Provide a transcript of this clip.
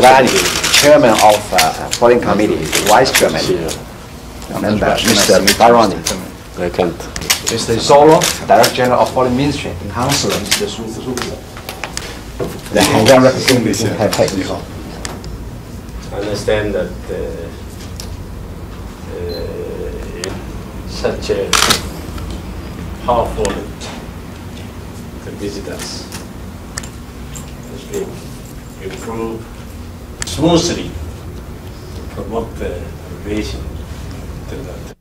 Lani, Chairman of uh, Foreign Committee, Vice Chairman, and uh, Mr. Barani, I can't. Mr. Zolo, Director General of Foreign Ministry, Counselor Mr. Su Su. The Hainan representative in Taipei. I understand that uh, uh, such a powerful to visit us has been improved smoothly promote the relation to that.